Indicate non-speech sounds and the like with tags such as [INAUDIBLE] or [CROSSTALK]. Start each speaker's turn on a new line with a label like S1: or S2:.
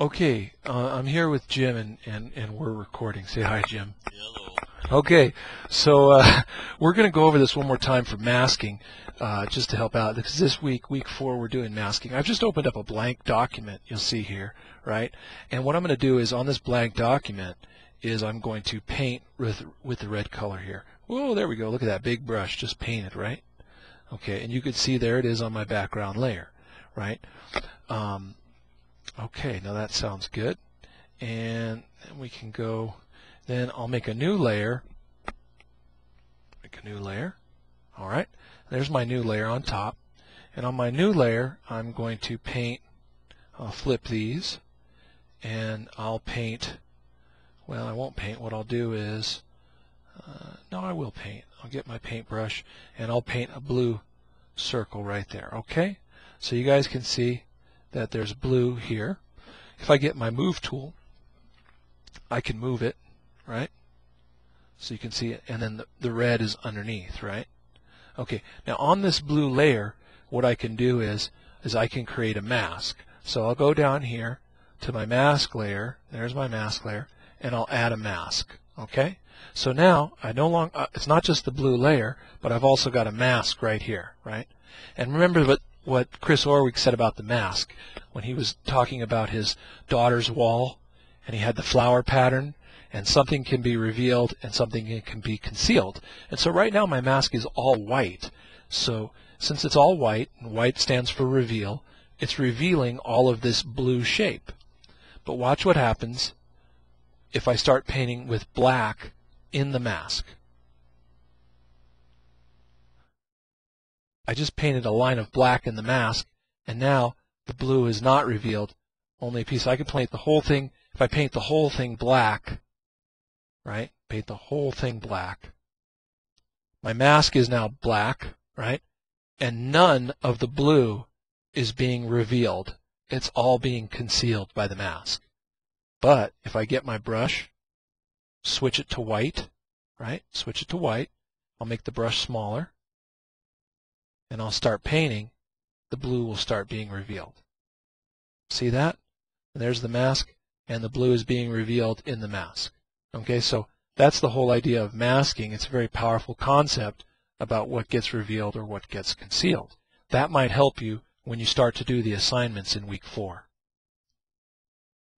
S1: Okay, uh, I'm here with Jim and, and, and we're recording. Say hi, Jim.
S2: Hello.
S1: Okay, so uh, [LAUGHS] we're going to go over this one more time for masking, uh, just to help out. Because this week, week four, we're doing masking. I've just opened up a blank document. You'll see here, right? And what I'm going to do is on this blank document is I'm going to paint with with the red color here. Whoa, there we go. Look at that big brush, just painted, right? Okay, and you can see there it is on my background layer, right? Um, okay, now that sounds good. And we can go then I'll make a new layer. Make a new layer. All right. There's my new layer on top. And on my new layer, I'm going to paint, I'll flip these, and I'll paint, well, I won't paint. What I'll do is, uh, no, I will paint. I'll get my paintbrush, and I'll paint a blue circle right there, okay? So you guys can see that there's blue here. If I get my move tool, I can move it right? So you can see it, and then the, the red is underneath, right? Okay, now on this blue layer, what I can do is, is I can create a mask. So I'll go down here to my mask layer, there's my mask layer, and I'll add a mask, okay? So now, I no longer, uh, it's not just the blue layer, but I've also got a mask right here, right? And remember what, what Chris Orwig said about the mask when he was talking about his daughter's wall, and he had the flower pattern, and something can be revealed and something can be concealed. And so right now my mask is all white. So since it's all white, and white stands for reveal, it's revealing all of this blue shape. But watch what happens if I start painting with black in the mask. I just painted a line of black in the mask, and now the blue is not revealed, only a piece. I can paint the whole thing, if I paint the whole thing black, right? Paint the whole thing black. My mask is now black, right? And none of the blue is being revealed. It's all being concealed by the mask. But if I get my brush, switch it to white, right? Switch it to white. I'll make the brush smaller. And I'll start painting. The blue will start being revealed. See that? And there's the mask, and the blue is being revealed in the mask. Okay, so that's the whole idea of masking. It's a very powerful concept about what gets revealed or what gets concealed. That might help you when you start to do the assignments in week four.